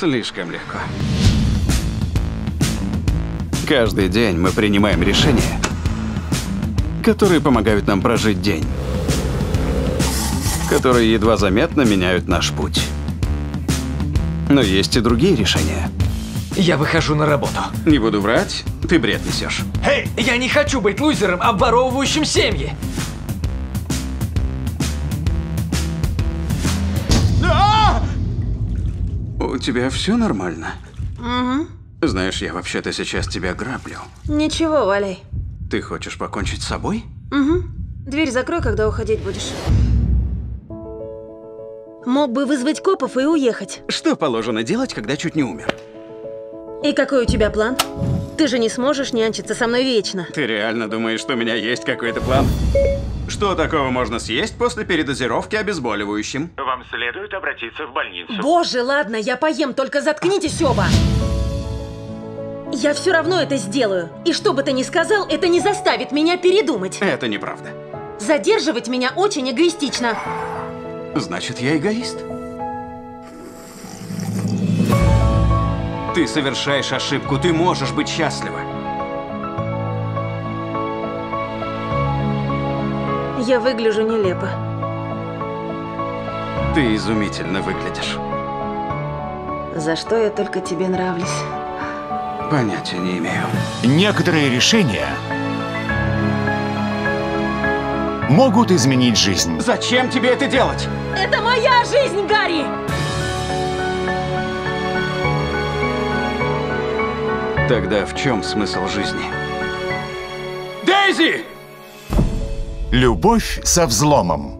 Слишком легко. Каждый день мы принимаем решения, которые помогают нам прожить день. Которые едва заметно меняют наш путь. Но есть и другие решения. Я выхожу на работу. Не буду врать, ты бред несешь. Эй, я не хочу быть лузером, обворовывающим семьи. Тебя все нормально? Угу. Знаешь, я вообще-то сейчас тебя граблю. Ничего, валяй. Ты хочешь покончить с собой? Угу. Дверь закрой, когда уходить будешь. Мог бы вызвать копов и уехать. Что положено делать, когда чуть не умер? И какой у тебя план? Ты же не сможешь нянчиться со мной вечно. Ты реально думаешь, что у меня есть какой-то план? Что такого можно съесть после передозировки обезболивающим? Вам следует обратиться в больницу. Боже, ладно, я поем, только заткнитесь оба. Я все равно это сделаю. И что бы ты ни сказал, это не заставит меня передумать. Это неправда. Задерживать меня очень эгоистично. Значит, я эгоист. Ты совершаешь ошибку, ты можешь быть счастлива. Я выгляжу нелепо. Ты изумительно выглядишь. За что я только тебе нравлюсь? Понятия не имею. Некоторые решения могут изменить жизнь. Зачем тебе это делать? Это моя жизнь, Гарри! Тогда в чем смысл жизни? Дейзи! Любовь со взломом.